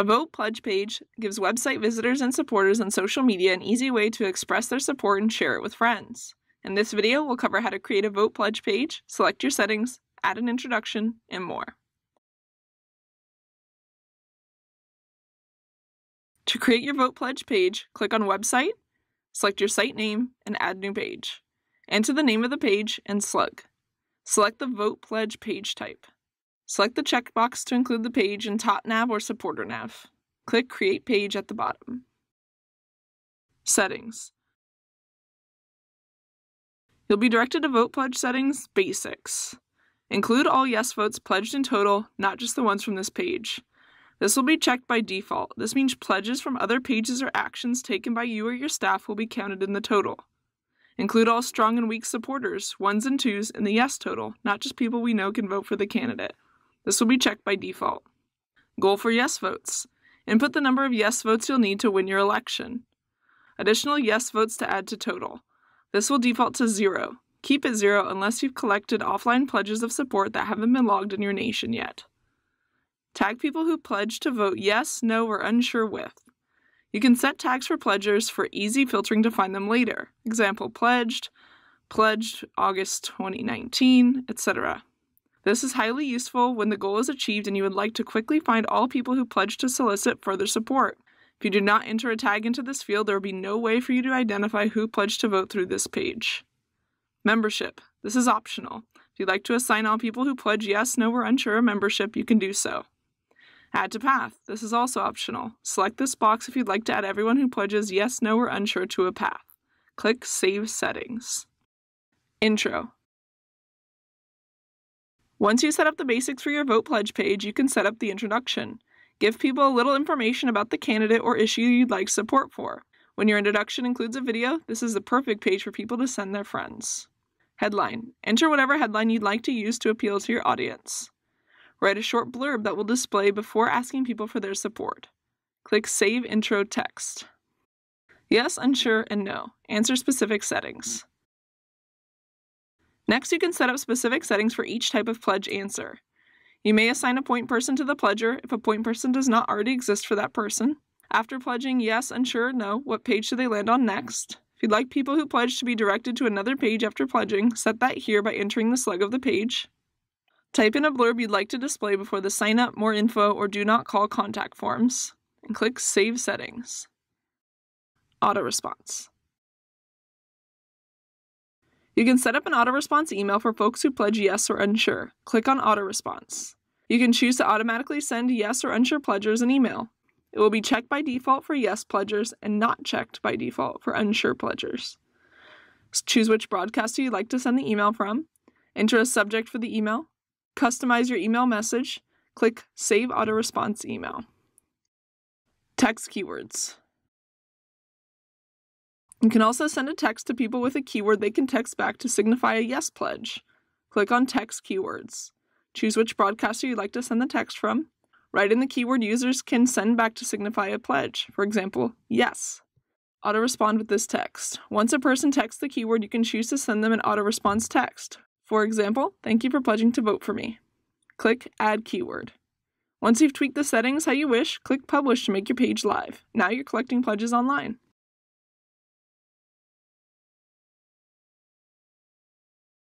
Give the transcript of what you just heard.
A Vote Pledge page gives website visitors and supporters on social media an easy way to express their support and share it with friends. In this video, we'll cover how to create a Vote Pledge page, select your settings, add an introduction, and more. To create your Vote Pledge page, click on Website, select your site name, and add new page. Enter the name of the page and slug. Select the Vote Pledge page type. Select the checkbox to include the page in Top Nav or Supporter Nav. Click Create Page at the bottom. Settings. You'll be directed to Vote Pledge Settings Basics. Include all yes votes pledged in total, not just the ones from this page. This will be checked by default. This means pledges from other pages or actions taken by you or your staff will be counted in the total. Include all strong and weak supporters, ones and twos, in the yes total, not just people we know can vote for the candidate. This will be checked by default. Goal for yes votes. Input the number of yes votes you'll need to win your election. Additional yes votes to add to total. This will default to zero. Keep it zero unless you've collected offline pledges of support that haven't been logged in your nation yet. Tag people who pledge to vote yes, no, or unsure with. You can set tags for pledgers for easy filtering to find them later. Example pledged, pledged August 2019, etc. This is highly useful when the goal is achieved and you would like to quickly find all people who pledged to solicit further support. If you do not enter a tag into this field, there will be no way for you to identify who pledged to vote through this page. Membership. This is optional. If you'd like to assign all people who pledge yes, no, or unsure a membership, you can do so. Add to path. This is also optional. Select this box if you'd like to add everyone who pledges yes, no, or unsure to a path. Click Save Settings. Intro. Once you set up the basics for your vote pledge page, you can set up the introduction. Give people a little information about the candidate or issue you'd like support for. When your introduction includes a video, this is the perfect page for people to send their friends. Headline. Enter whatever headline you'd like to use to appeal to your audience. Write a short blurb that will display before asking people for their support. Click Save Intro Text. Yes, unsure, and no. Answer specific settings. Next, you can set up specific settings for each type of pledge answer. You may assign a point person to the pledger if a point person does not already exist for that person. After pledging yes, unsure, no, what page do they land on next? If you'd like people who pledge to be directed to another page after pledging, set that here by entering the slug of the page. Type in a blurb you'd like to display before the sign up, more info, or do not call contact forms, and click Save Settings. Auto response. You can set up an auto response email for folks who pledge yes or unsure. Click on auto response. You can choose to automatically send yes or unsure pledgers an email. It will be checked by default for yes pledgers and not checked by default for unsure pledgers. Choose which broadcaster you'd like to send the email from. Enter a subject for the email. Customize your email message. Click Save Auto Response Email. Text keywords. You can also send a text to people with a keyword they can text back to signify a yes pledge. Click on Text Keywords. Choose which broadcaster you'd like to send the text from. Write in the keyword users can send back to signify a pledge. For example, yes. Auto respond with this text. Once a person texts the keyword, you can choose to send them an auto response text. For example, thank you for pledging to vote for me. Click Add Keyword. Once you've tweaked the settings how you wish, click Publish to make your page live. Now you're collecting pledges online.